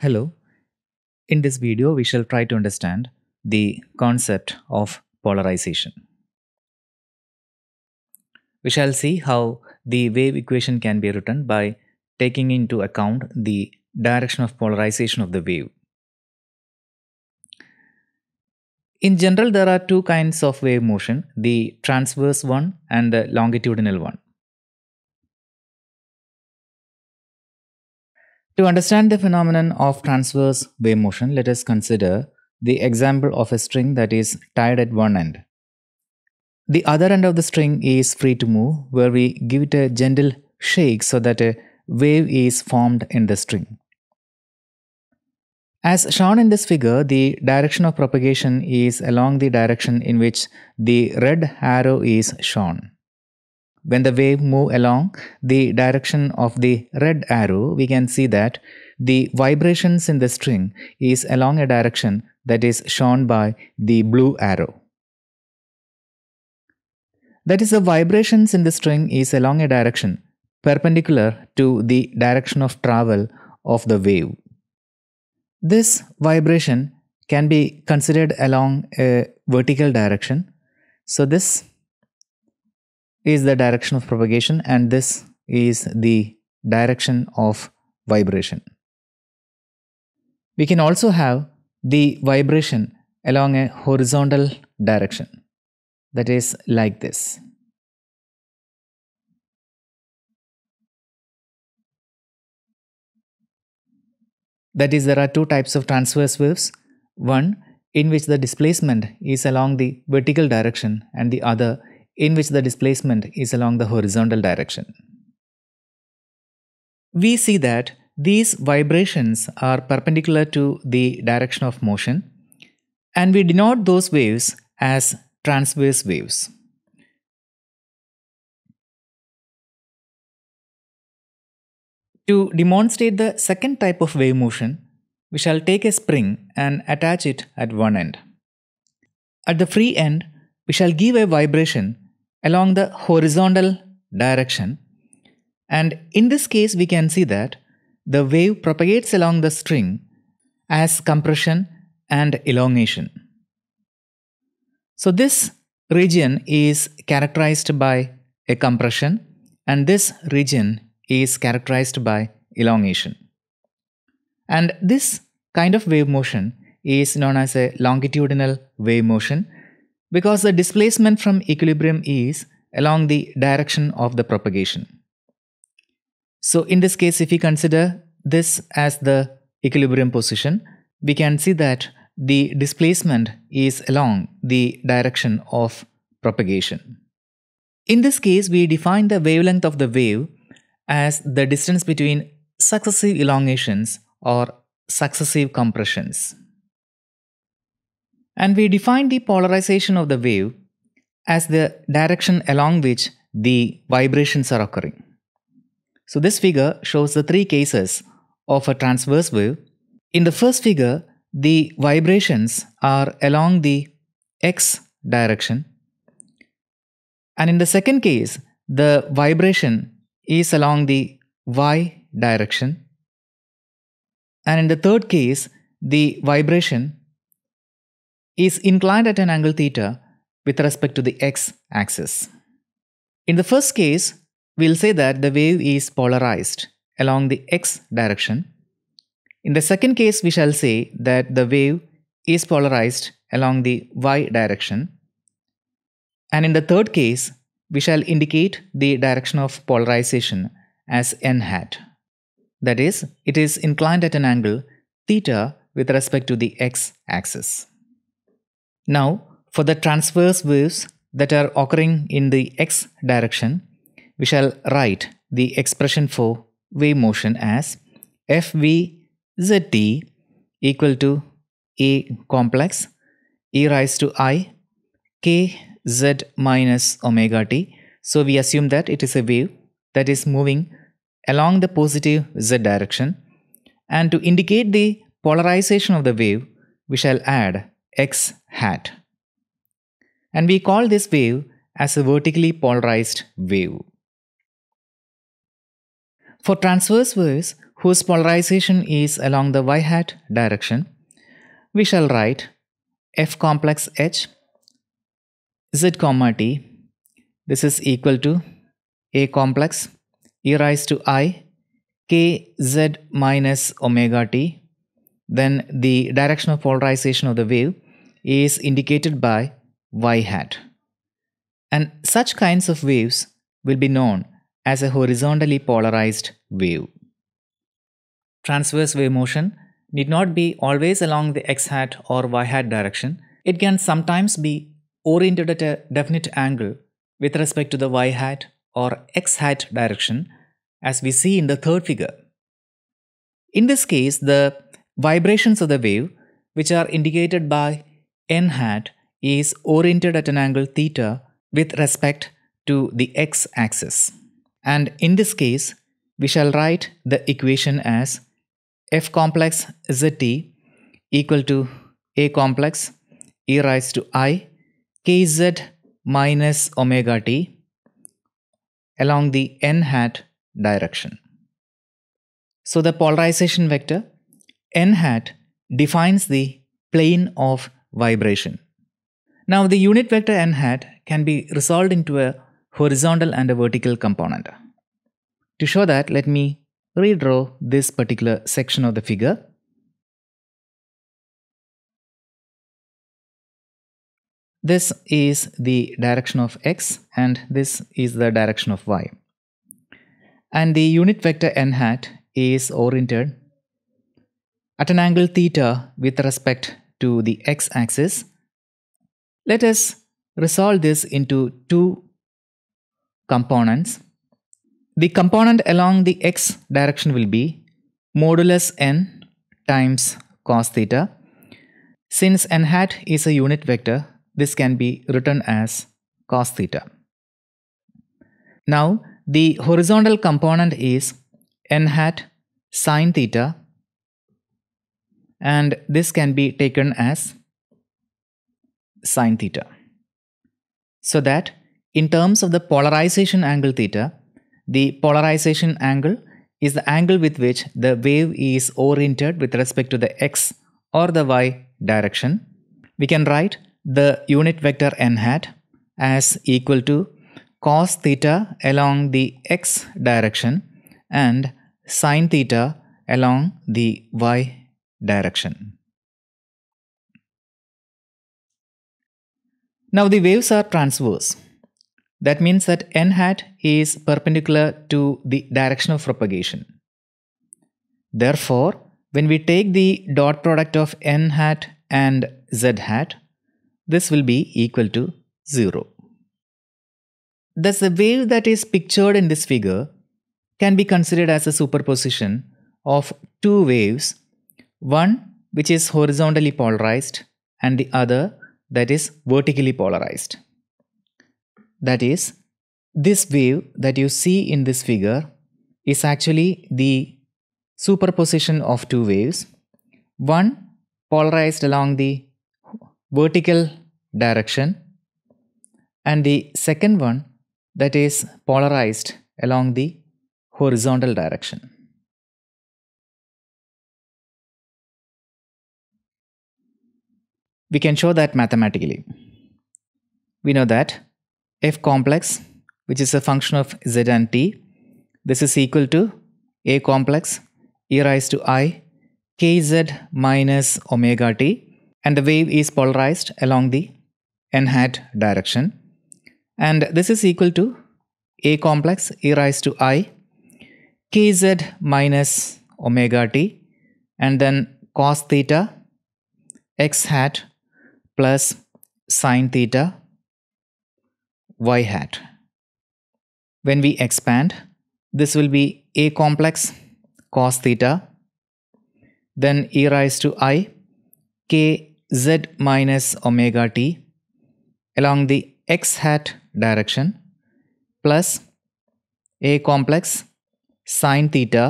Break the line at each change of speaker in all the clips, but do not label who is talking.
Hello. In this video, we shall try to understand the concept of polarization. We shall see how the wave equation can be written by taking into account the direction of polarization of the wave. In general, there are two kinds of wave motion, the transverse one and the longitudinal one. To understand the phenomenon of transverse wave motion, let us consider the example of a string that is tied at one end. The other end of the string is free to move, where we give it a gentle shake so that a wave is formed in the string. As shown in this figure, the direction of propagation is along the direction in which the red arrow is shown. When the wave move along the direction of the red arrow, we can see that the vibrations in the string is along a direction that is shown by the blue arrow. That is the vibrations in the string is along a direction perpendicular to the direction of travel of the wave. This vibration can be considered along a vertical direction. So this is the direction of propagation and this is the direction of vibration. We can also have the vibration along a horizontal direction that is like this. That is, there are two types of transverse waves. One in which the displacement is along the vertical direction and the other in which the displacement is along the horizontal direction. We see that these vibrations are perpendicular to the direction of motion and we denote those waves as transverse waves. To demonstrate the second type of wave motion, we shall take a spring and attach it at one end. At the free end, we shall give a vibration along the horizontal direction and in this case we can see that the wave propagates along the string as compression and elongation. So this region is characterized by a compression and this region is characterized by elongation. And this kind of wave motion is known as a longitudinal wave motion because the displacement from equilibrium is along the direction of the propagation. So in this case, if we consider this as the equilibrium position, we can see that the displacement is along the direction of propagation. In this case, we define the wavelength of the wave as the distance between successive elongations or successive compressions. And we define the polarization of the wave as the direction along which the vibrations are occurring. So this figure shows the three cases of a transverse wave. In the first figure, the vibrations are along the x direction. And in the second case, the vibration is along the y direction. And in the third case, the vibration is inclined at an angle theta with respect to the x axis. In the first case, we'll say that the wave is polarized along the x direction. In the second case, we shall say that the wave is polarized along the y direction. And in the third case, we shall indicate the direction of polarization as n hat. That is, it is inclined at an angle theta with respect to the x axis. Now, for the transverse waves that are occurring in the x direction, we shall write the expression for wave motion as fvzt equal to a complex e raised to i k z minus omega t. So we assume that it is a wave that is moving along the positive z direction. And to indicate the polarization of the wave, we shall add x hat. And we call this wave as a vertically polarized wave. For transverse waves whose polarization is along the y hat direction, we shall write f complex h z comma t. This is equal to a complex e raised to i k z minus omega t. Then the direction of polarization of the wave is indicated by y hat. And such kinds of waves will be known as a horizontally polarized wave. Transverse wave motion need not be always along the x hat or y hat direction. It can sometimes be oriented at a definite angle with respect to the y hat or x hat direction as we see in the third figure. In this case, the vibrations of the wave, which are indicated by n hat, is oriented at an angle theta with respect to the x axis. And in this case, we shall write the equation as f complex zt equal to a complex e raised to i kz minus omega t along the n hat direction. So the polarization vector n hat defines the plane of vibration. Now the unit vector n hat can be resolved into a horizontal and a vertical component. To show that, let me redraw this particular section of the figure. This is the direction of x and this is the direction of y. And the unit vector n hat is oriented at an angle theta with respect to the x-axis. Let us resolve this into two components. The component along the x direction will be modulus n times cos theta. Since n hat is a unit vector, this can be written as cos theta. Now, the horizontal component is n hat sine theta and this can be taken as sine theta. So that in terms of the polarization angle theta, the polarization angle is the angle with which the wave is oriented with respect to the x or the y direction. We can write the unit vector n hat as equal to cos theta along the x direction and sine theta along the y direction. Now the waves are transverse. That means that n hat is perpendicular to the direction of propagation. Therefore, when we take the dot product of n hat and z hat, this will be equal to 0. Thus, the wave that is pictured in this figure can be considered as a superposition of two waves one which is horizontally polarized and the other that is vertically polarized. That is, this wave that you see in this figure is actually the superposition of two waves, one polarized along the vertical direction and the second one that is polarized along the horizontal direction. We can show that mathematically. We know that f complex, which is a function of z and t, this is equal to a complex e raised to i kz minus omega t and the wave is polarized along the n hat direction and this is equal to a complex e raised to i kz minus omega t and then cos theta x hat plus sine theta y hat. When we expand, this will be a complex cos theta, then e raised to i k z minus omega t along the x hat direction plus a complex sine theta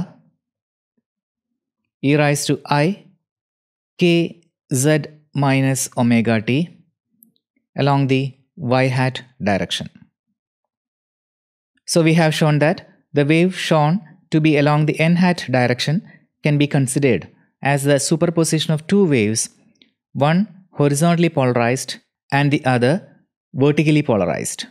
e raised to i k z minus omega t along the y hat direction. So we have shown that the wave shown to be along the n hat direction can be considered as the superposition of two waves, one horizontally polarized and the other vertically polarized.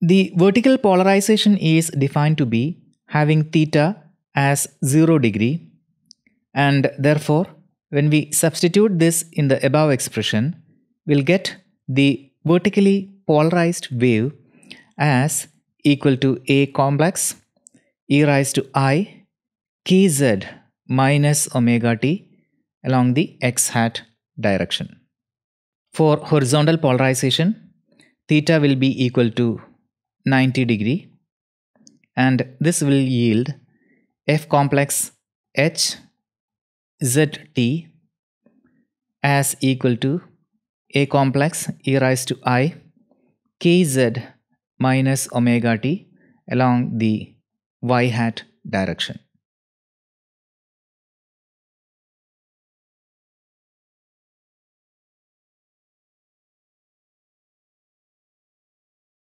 The vertical polarization is defined to be having theta as 0 degree and therefore when we substitute this in the above expression we'll get the vertically polarized wave as equal to a complex e raised to i kz minus omega t along the x hat direction. For horizontal polarization, theta will be equal to 90 degree and this will yield f complex h zt as equal to a complex e raised to i kz minus omega t along the y hat direction.